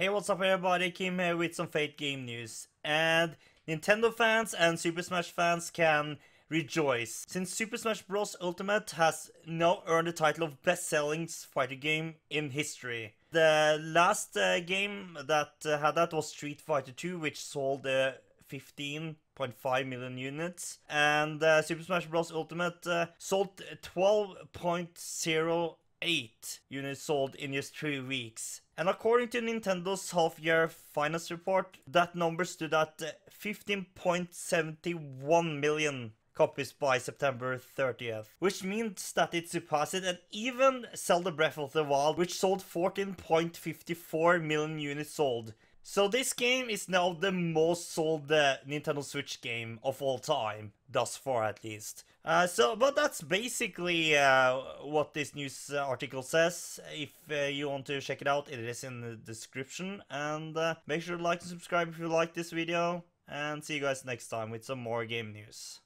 Hey, what's up everybody? Kim here with some Fate game news. And Nintendo fans and Super Smash fans can rejoice, since Super Smash Bros. Ultimate has now earned the title of best-selling fighter game in history. The last uh, game that uh, had that was Street Fighter 2, which sold uh, 15.5 million units, and uh, Super Smash Bros. Ultimate uh, sold 12.08 units sold in just 3 weeks. And according to Nintendo's half-year finance report, that number stood at uh, 15.71 million copies by September 30th, which means that it surpassed and even Zelda Breath of the Wild, which sold 14.54 million units sold. So this game is now the most sold uh, Nintendo Switch game of all time, thus far at least. Uh, so, but that's basically uh, what this news article says. If uh, you want to check it out, it is in the description. And uh, make sure to like and subscribe if you like this video. And see you guys next time with some more game news.